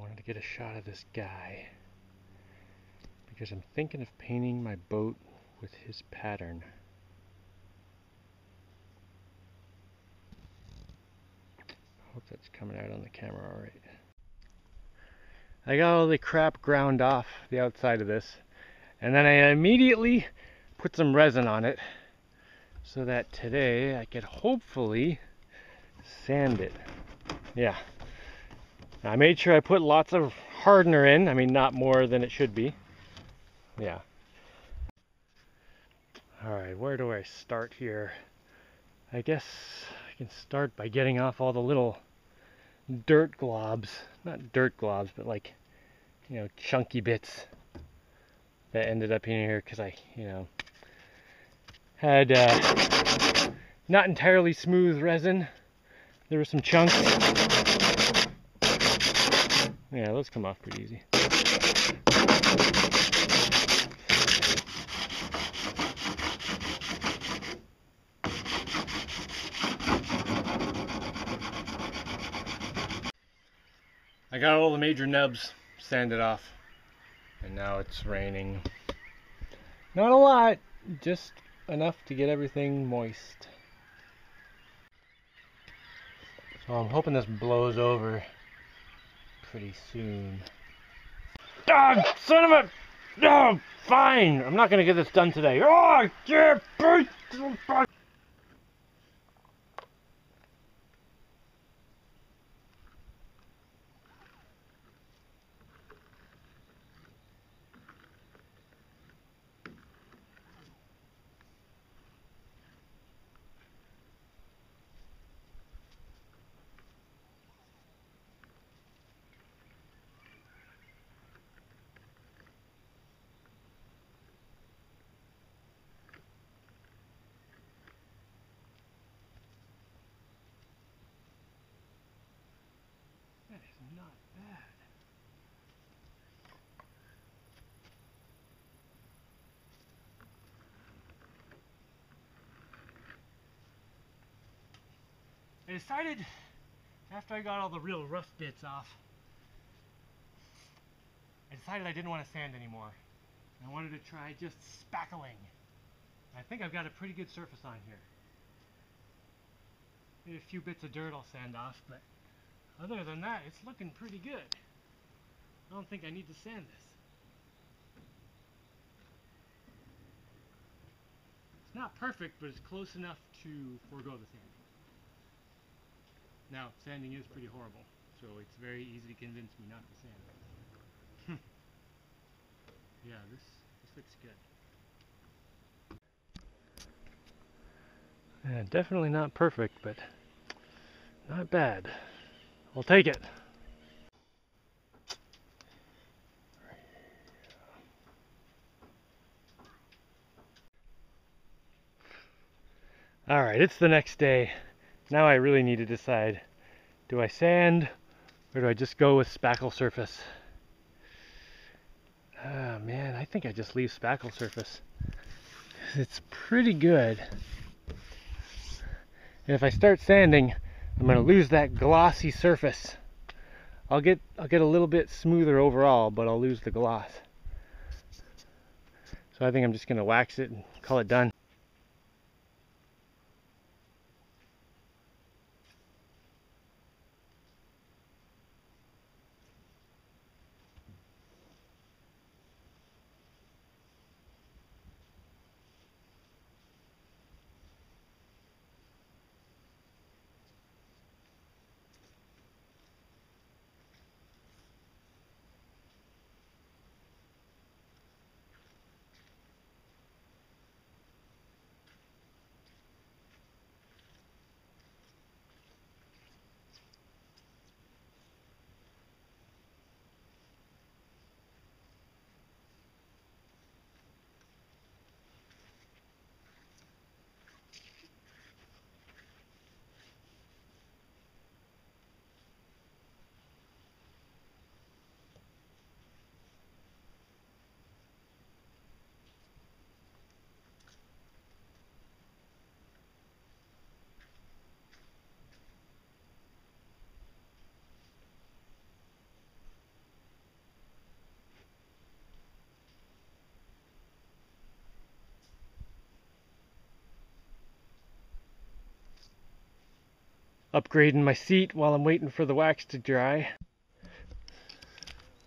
wanted to get a shot of this guy because I'm thinking of painting my boat with his pattern. Hope that's coming out on the camera alright. I got all the crap ground off the outside of this and then I immediately put some resin on it so that today I could hopefully sand it. Yeah. I made sure I put lots of hardener in. I mean, not more than it should be. Yeah. All right, where do I start here? I guess I can start by getting off all the little dirt globs. Not dirt globs, but like, you know, chunky bits that ended up in here because I, you know, had uh, not entirely smooth resin. There were some chunks. Yeah, those come off pretty easy. I got all the major nubs sanded off and now it's raining. Not a lot, just enough to get everything moist. So I'm hoping this blows over pretty soon. Dog, son of a... No, fine. I'm not gonna get this done today. Oh, yeah, not bad. I decided after I got all the real rough bits off, I decided I didn't want to sand anymore. I wanted to try just spackling. I think I've got a pretty good surface on here. Maybe a few bits of dirt I'll sand off, but other than that, it's looking pretty good. I don't think I need to sand this. It's not perfect, but it's close enough to forego the sanding. Now, sanding is pretty horrible, so it's very easy to convince me not to sand yeah, this, this looks good. Yeah, definitely not perfect, but not bad. We'll take it. All right, it's the next day. Now I really need to decide, do I sand or do I just go with spackle surface? Oh man, I think I just leave spackle surface. It's pretty good. And if I start sanding, I'm to lose that glossy surface. I'll get I'll get a little bit smoother overall, but I'll lose the gloss. So I think I'm just to wax it and call it done. Upgrading my seat while I'm waiting for the wax to dry.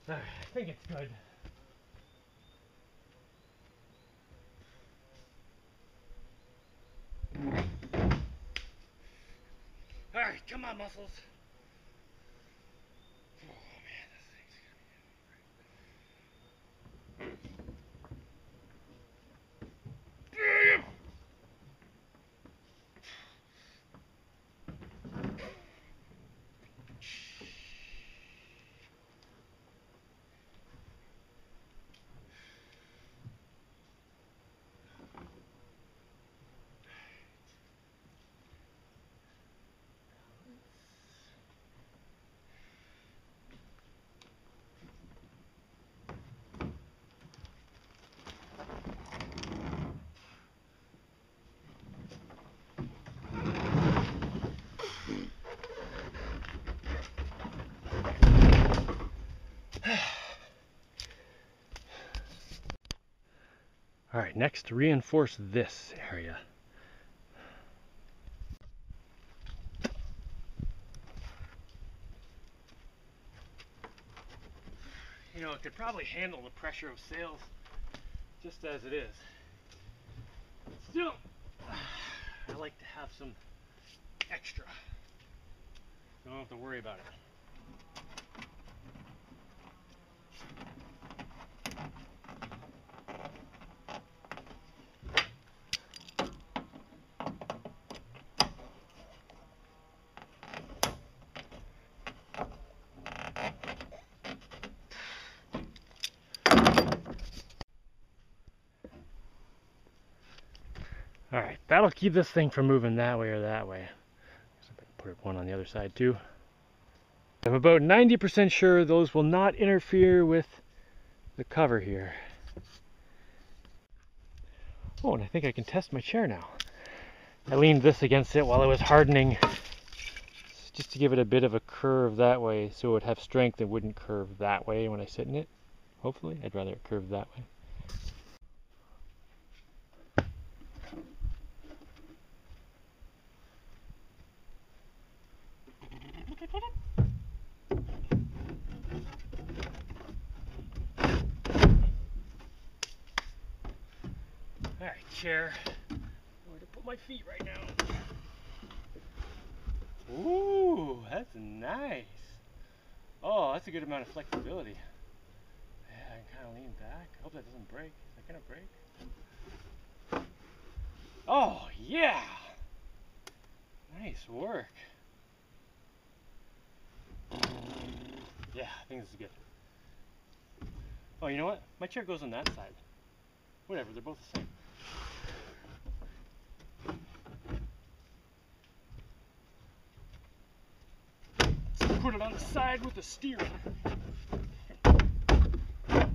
I think it's good. Alright, come on, muscles. All right, next reinforce this area. You know, it could probably handle the pressure of sails just as it is. Still, I like to have some extra. Don't have to worry about it. All right, that'll keep this thing from moving that way or that way. Put one on the other side too. I'm about 90% sure those will not interfere with the cover here. Oh, and I think I can test my chair now. I leaned this against it while it was hardening just to give it a bit of a curve that way so it would have strength and wouldn't curve that way when I sit in it. Hopefully, I'd rather it curve that way. All right, chair. Where to put my feet right now? Ooh, that's nice. Oh, that's a good amount of flexibility. Yeah, I can kind of lean back. I hope that doesn't break. Is that gonna break? Oh, yeah. Nice work. Yeah, I think this is good. Oh, you know what? My chair goes on that side. Whatever, they're both the same. Put it on the side with the steering. I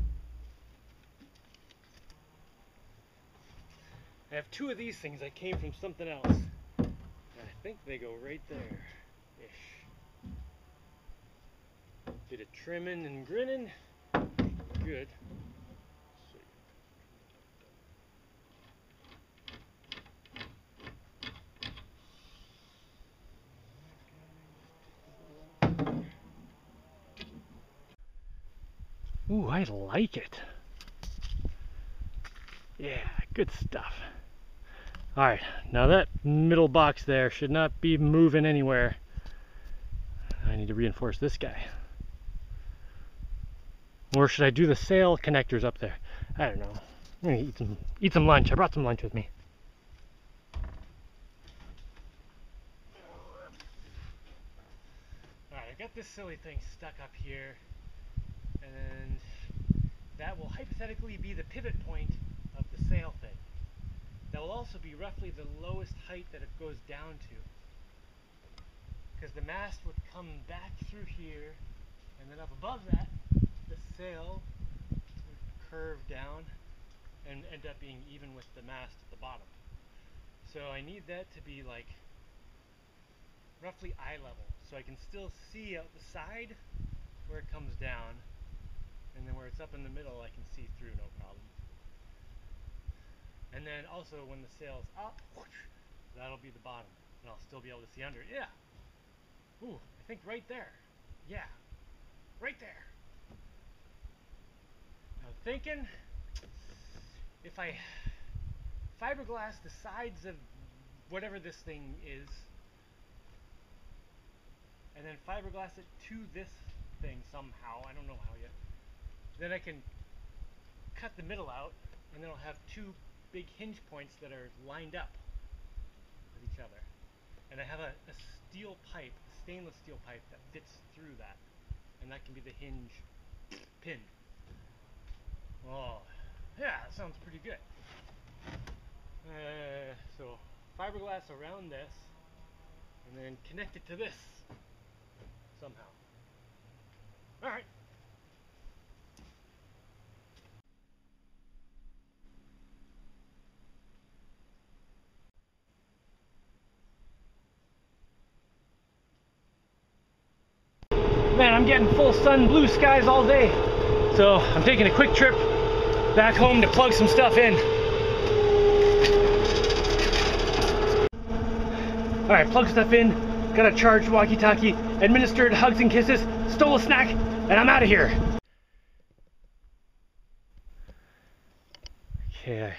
have two of these things that came from something else. I think they go right there. Ish. Bit of trimming and grinning. Good. Ooh, I like it. Yeah, good stuff. Alright, now that middle box there should not be moving anywhere. I need to reinforce this guy. Or should I do the sail connectors up there? I don't know. I'm gonna eat some, eat some lunch. I brought some lunch with me. Alright, I got this silly thing stuck up here and that will hypothetically be the pivot point of the sail thing. That will also be roughly the lowest height that it goes down to. Because the mast would come back through here, and then up above that, the sail would curve down and end up being even with the mast at the bottom. So I need that to be like roughly eye level, so I can still see out the side where it comes down, and then where it's up in the middle I can see through no problem. And then also when the sail's up, that'll be the bottom, and I'll still be able to see under. Yeah, Ooh, I think right there. Yeah, right there. I'm thinking if I fiberglass the sides of whatever this thing is, and then fiberglass it to this thing somehow, I don't know how yet, then I can cut the middle out, and then I'll have two big hinge points that are lined up with each other. And I have a, a steel pipe, a stainless steel pipe that fits through that. And that can be the hinge pin. Oh, yeah, that sounds pretty good. Uh, so fiberglass around this and then connect it to this somehow. Alright. Man, I'm getting full sun, blue skies all day. So I'm taking a quick trip back home to plug some stuff in. All right, plug stuff in, got a charged walkie-talkie, administered hugs and kisses, stole a snack, and I'm out of here. Okay, I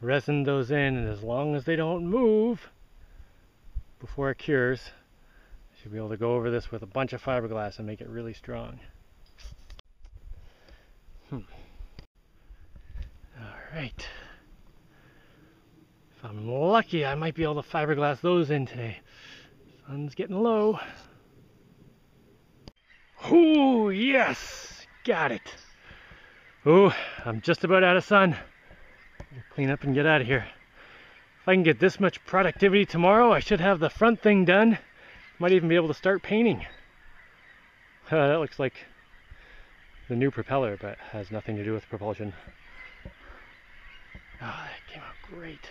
resin those in, and as long as they don't move before it cures, should be able to go over this with a bunch of fiberglass and make it really strong. Hmm. All right. If I'm lucky, I might be able to fiberglass those in today. Sun's getting low. Ooh, yes! Got it. Ooh, I'm just about out of sun. Clean up and get out of here. If I can get this much productivity tomorrow, I should have the front thing done. Might even be able to start painting. Uh, that looks like the new propeller, but has nothing to do with propulsion. Oh, that came out great.